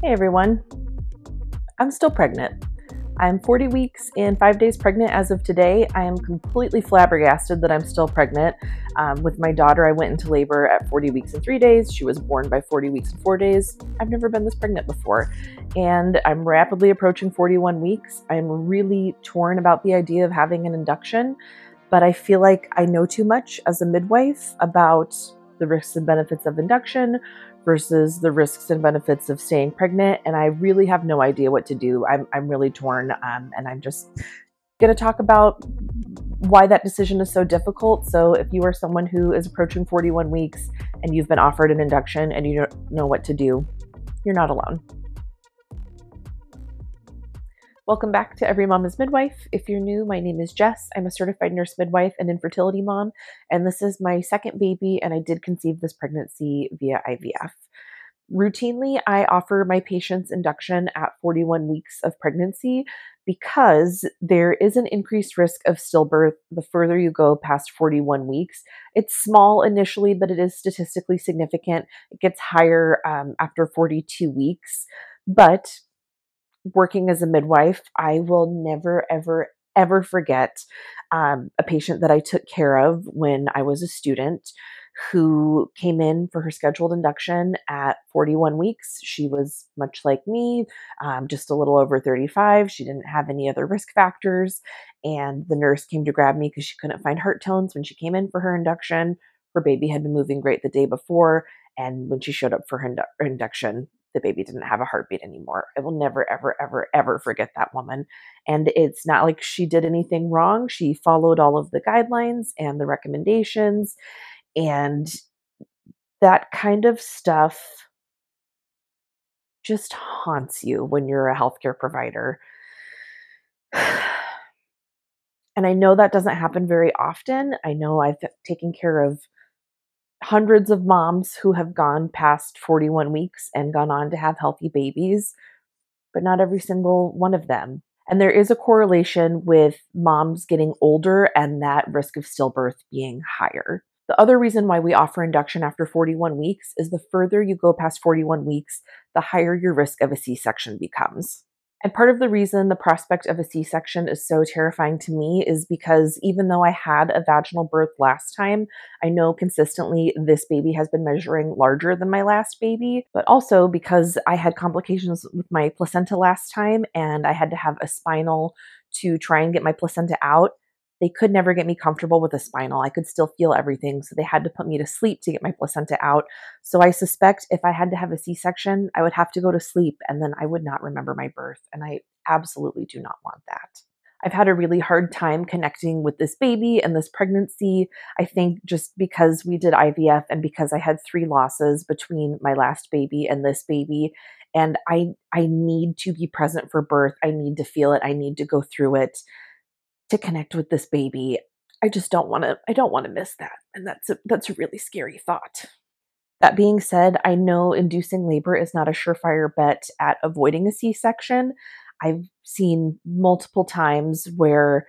Hey everyone. I'm still pregnant. I'm 40 weeks and five days pregnant as of today. I am completely flabbergasted that I'm still pregnant. Um, with my daughter, I went into labor at 40 weeks and three days. She was born by 40 weeks and four days. I've never been this pregnant before. And I'm rapidly approaching 41 weeks. I'm really torn about the idea of having an induction, but I feel like I know too much as a midwife about the risks and benefits of induction versus the risks and benefits of staying pregnant. And I really have no idea what to do. I'm, I'm really torn. Um, and I'm just going to talk about why that decision is so difficult. So, if you are someone who is approaching 41 weeks and you've been offered an induction and you don't know what to do, you're not alone. Welcome back to Every Mama's Midwife. If you're new, my name is Jess. I'm a certified nurse midwife and infertility mom, and this is my second baby, and I did conceive this pregnancy via IVF. Routinely, I offer my patients induction at 41 weeks of pregnancy because there is an increased risk of stillbirth the further you go past 41 weeks. It's small initially, but it is statistically significant. It gets higher um, after 42 weeks. But working as a midwife, I will never, ever, ever forget um, a patient that I took care of when I was a student who came in for her scheduled induction at 41 weeks. She was much like me, um, just a little over 35. She didn't have any other risk factors. And the nurse came to grab me because she couldn't find heart tones when she came in for her induction. Her baby had been moving great the day before. And when she showed up for her, indu- her induction, the baby didn't have a heartbeat anymore. I will never, ever, ever, ever forget that woman. And it's not like she did anything wrong. She followed all of the guidelines and the recommendations. And that kind of stuff just haunts you when you're a healthcare provider. And I know that doesn't happen very often. I know I've taken care of hundreds of moms who have gone past 41 weeks and gone on to have healthy babies, but not every single one of them. And there is a correlation with moms getting older and that risk of stillbirth being higher. The other reason why we offer induction after 41 weeks is the further you go past 41 weeks, the higher your risk of a C section becomes. And part of the reason the prospect of a C section is so terrifying to me is because even though I had a vaginal birth last time, I know consistently this baby has been measuring larger than my last baby, but also because I had complications with my placenta last time and I had to have a spinal to try and get my placenta out they could never get me comfortable with a spinal. I could still feel everything. So they had to put me to sleep to get my placenta out. So I suspect if I had to have a C section, I would have to go to sleep and then I would not remember my birth. And I absolutely do not want that. I've had a really hard time connecting with this baby and this pregnancy. I think just because we did IVF and because I had three losses between my last baby and this baby, and I I need to be present for birth. I need to feel it. I need to go through it to connect with this baby. I just don't want to I don't want to miss that. And that's a, that's a really scary thought. That being said, I know inducing labor is not a surefire bet at avoiding a C-section. I've seen multiple times where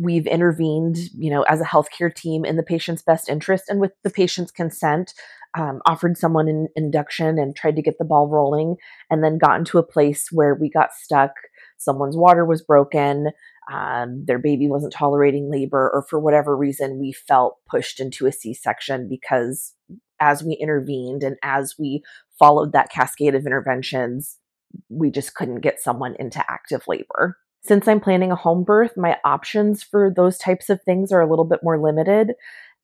we've intervened, you know, as a healthcare team in the patient's best interest and with the patient's consent, um, offered someone an induction and tried to get the ball rolling, and then gotten to a place where we got stuck. Someone's water was broken um, their baby wasn't tolerating labor, or for whatever reason, we felt pushed into a C section because as we intervened and as we followed that cascade of interventions, we just couldn't get someone into active labor. Since I'm planning a home birth, my options for those types of things are a little bit more limited.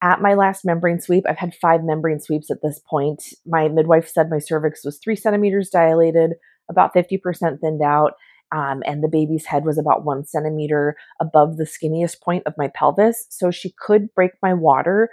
At my last membrane sweep, I've had five membrane sweeps at this point. My midwife said my cervix was three centimeters dilated, about 50% thinned out, um, and the baby's head was about one centimeter above the skinniest point of my pelvis. So she could break my water.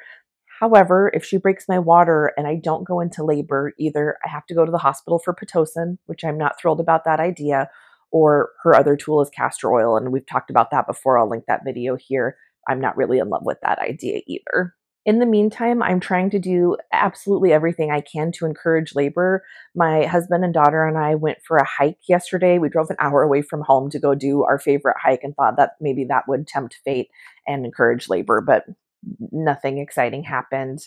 However, if she breaks my water and I don't go into labor, either I have to go to the hospital for Pitocin, which I'm not thrilled about that idea, or her other tool is castor oil. And we've talked about that before. I'll link that video here. I'm not really in love with that idea either. In the meantime, I'm trying to do absolutely everything I can to encourage labor. My husband and daughter and I went for a hike yesterday. We drove an hour away from home to go do our favorite hike and thought that maybe that would tempt fate and encourage labor, but nothing exciting happened.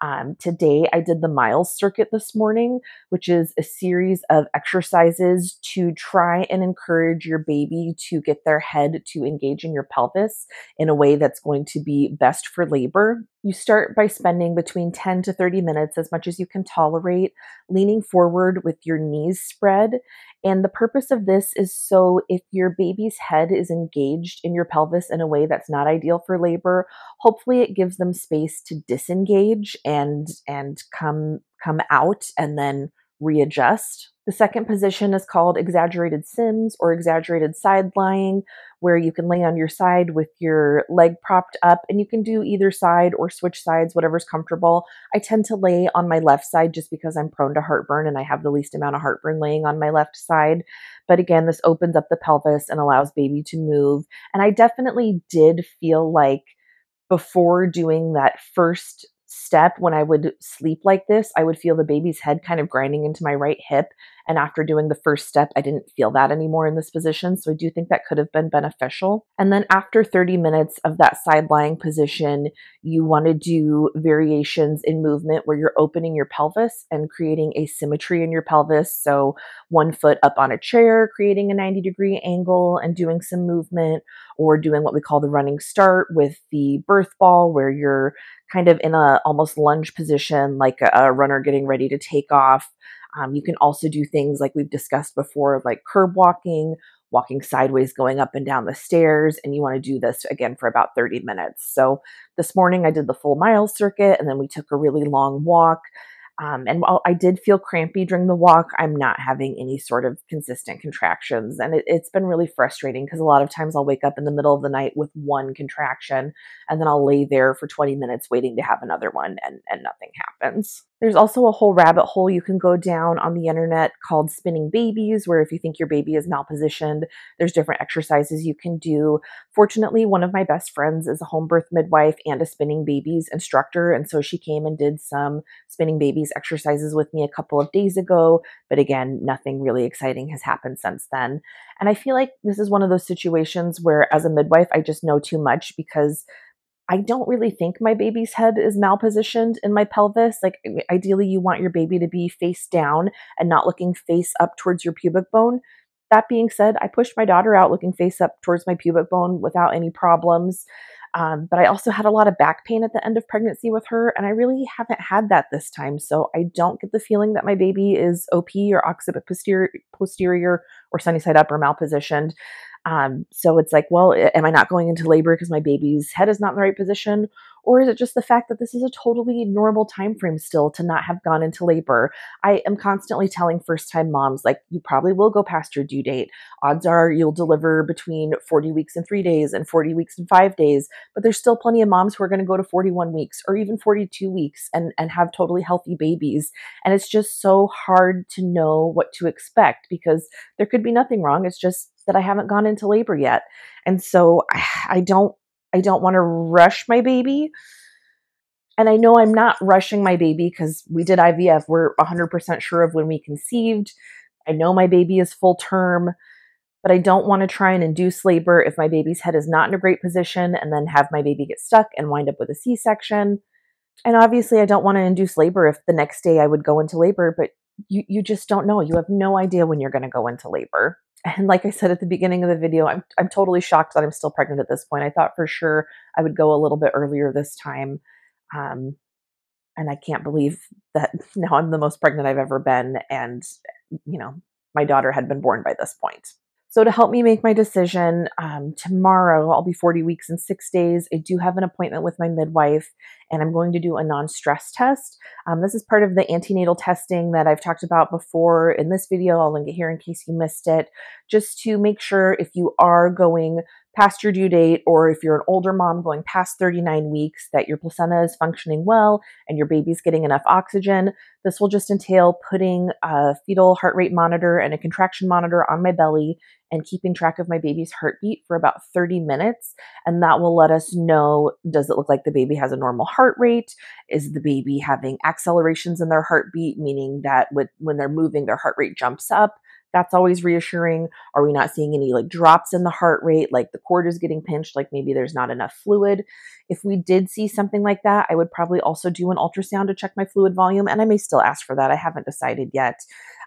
Um, today, I did the miles circuit this morning, which is a series of exercises to try and encourage your baby to get their head to engage in your pelvis in a way that's going to be best for labor. You start by spending between 10 to 30 minutes, as much as you can tolerate, leaning forward with your knees spread. And the purpose of this is so if your baby's head is engaged in your pelvis in a way that's not ideal for labor, hopefully it gives them space to disengage and and come come out and then readjust. The second position is called exaggerated Sims or exaggerated side lying, where you can lay on your side with your leg propped up and you can do either side or switch sides, whatever's comfortable. I tend to lay on my left side just because I'm prone to heartburn and I have the least amount of heartburn laying on my left side. But again, this opens up the pelvis and allows baby to move. And I definitely did feel like before doing that first step when I would sleep like this, I would feel the baby's head kind of grinding into my right hip. And after doing the first step, I didn't feel that anymore in this position. So I do think that could have been beneficial. And then after 30 minutes of that side lying position, you want to do variations in movement where you're opening your pelvis and creating a symmetry in your pelvis. So one foot up on a chair, creating a 90 degree angle and doing some movement, or doing what we call the running start with the birth ball, where you're kind of in a almost lunge position, like a, runner getting ready to take off. Um, you can also do things like we've discussed before, like curb walking, walking sideways, going up and down the stairs. And you want to do this again for about 30 minutes. So this morning I did the full mile circuit and then we took a really long walk. Um, and while I did feel crampy during the walk, I'm not having any sort of consistent contractions. And it, has been really frustrating because a lot of times I'll wake up in the middle of the night with one contraction and then I'll lay there for 20 minutes waiting to have another one and, and nothing happens. There's also a whole rabbit hole you can go down on the internet called spinning babies, where if you think your baby is malpositioned, there's different exercises you can do. Fortunately, one of my best friends is a home birth midwife and a spinning babies instructor. And so she came and did some spinning babies exercises with me a couple of days ago. But again, nothing really exciting has happened since then. And I feel like this is one of those situations where, as a midwife, I just know too much because I don't really think my baby's head is malpositioned in my pelvis. Like, ideally, you want your baby to be face down and not looking face up towards your pubic bone. That being said, I pushed my daughter out looking face up towards my pubic bone without any problems. Um, but I also had a lot of back pain at the end of pregnancy with her, and I really haven't had that this time. So I don't get the feeling that my baby is OP or occiput posterior, posterior or sunny side up or malpositioned. Um, so it's like, well, am I not going into labor because my baby's head is not in the right position? Or is it just the fact that this is a totally normal time frame still to not have gone into labor? I am constantly telling first time moms, like, you probably will go past your due date. Odds are you'll deliver between 40 weeks and three days and 40 weeks and five days, but there's still plenty of moms who are going to go to 41 weeks or even 42 weeks and, and have totally healthy babies. And it's just so hard to know what to expect because there could be nothing wrong. It's just that I haven't gone into labor yet. And so I don't I don't want to rush my baby. And I know I'm not rushing my baby because we did IVF. We're 100% sure of when we conceived. I know my baby is full term, but I don't want to try and induce labor if my baby's head is not in a great position and then have my baby get stuck and wind up with a C section. And obviously, I don't want to induce labor if the next day I would go into labor, but you, you just don't know. You have no idea when you're going to go into labor. And like I said at the beginning of the video, I'm, I'm totally shocked that I'm still pregnant at this point. I thought for sure I would go a little bit earlier this time. Um, and I can't believe that now I'm the most pregnant I've ever been. And, you know, my daughter had been born by this point. So, to help me make my decision, um, tomorrow I'll be 40 weeks and six days. I do have an appointment with my midwife, and I'm going to do a non stress test. Um, this is part of the antenatal testing that I've talked about before in this video. I'll link it here in case you missed it, just to make sure if you are going past your due date, or if you're an older mom going past 39 weeks, that your placenta is functioning well and your baby's getting enough oxygen. This will just entail putting a fetal heart rate monitor and a contraction monitor on my belly and keeping track of my baby's heartbeat for about 30 minutes. And that will let us know does it look like the baby has a normal heart rate? Is the baby having accelerations in their heartbeat, meaning that with, when they're moving, their heart rate jumps up? That's always reassuring. Are we not seeing any like drops in the heart rate, like the cord is getting pinched, like maybe there's not enough fluid? If we did see something like that, I would probably also do an ultrasound to check my fluid volume, and I may still ask for that. I haven't decided yet.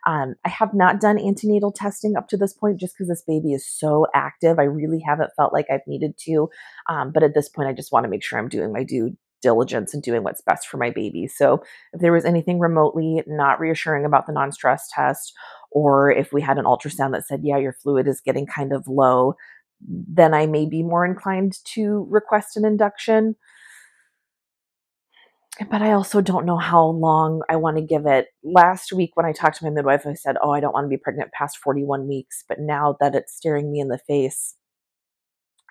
Um, I have not done antenatal testing up to this point just because this baby is so active. I really haven't felt like I've needed to. Um, but at this point, I just want to make sure I'm doing my due diligence and doing what's best for my baby. So if there was anything remotely not reassuring about the non stress test, or if we had an ultrasound that said, yeah, your fluid is getting kind of low, then I may be more inclined to request an induction. But I also don't know how long I want to give it. Last week, when I talked to my midwife, I said, Oh, I don't want to be pregnant past 41 weeks. But now that it's staring me in the face,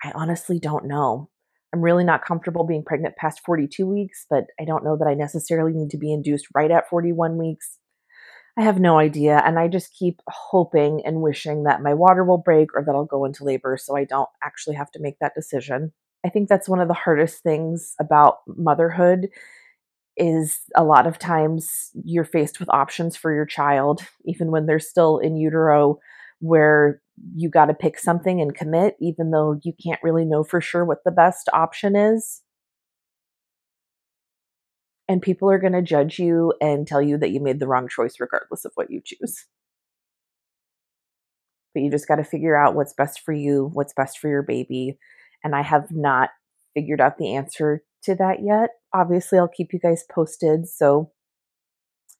I honestly don't know. I'm really not comfortable being pregnant past 42 weeks, but I don't know that I necessarily need to be induced right at 41 weeks. I have no idea. And I just keep hoping and wishing that my water will break or that I'll go into labor so I don't actually have to make that decision. I think that's one of the hardest things about motherhood is a lot of times you're faced with options for your child even when they're still in utero where you got to pick something and commit, even though you can't really know for sure what the best option is. And people are going to judge you and tell you that you made the wrong choice, regardless of what you choose. But you just got to figure out what's best for you, what's best for your baby. And I have not figured out the answer to that yet. Obviously, I'll keep you guys posted. So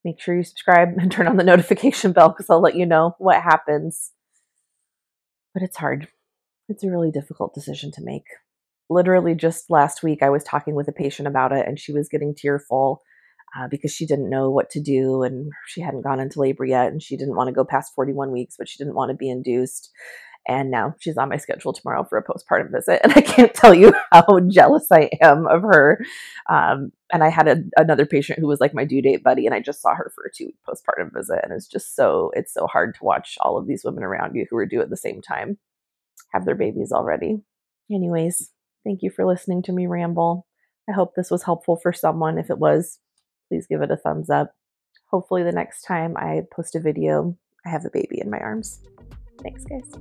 make sure you subscribe and turn on the notification bell because I'll let you know what happens. But it's hard. It's a really difficult decision to make. Literally, just last week, I was talking with a patient about it, and she was getting tearful uh, because she didn't know what to do and she hadn't gone into labor yet, and she didn't want to go past 41 weeks, but she didn't want to be induced. And now she's on my schedule tomorrow for a postpartum visit. And I can't tell you how jealous I am of her. Um, and I had a, another patient who was like my due date buddy, and I just saw her for a two week postpartum visit. And it's just so, it's so hard to watch all of these women around you who are due at the same time have their babies already. Anyways, thank you for listening to me ramble. I hope this was helpful for someone. If it was, please give it a thumbs up. Hopefully, the next time I post a video, I have a baby in my arms. Thanks, guys.